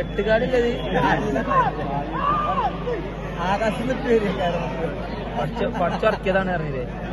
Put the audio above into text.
എട്ടുകാടില്ലത്. ആകാശത്ത് പഠിച്ചിറക്കിയതാണ് ഇറങ്ങിയത്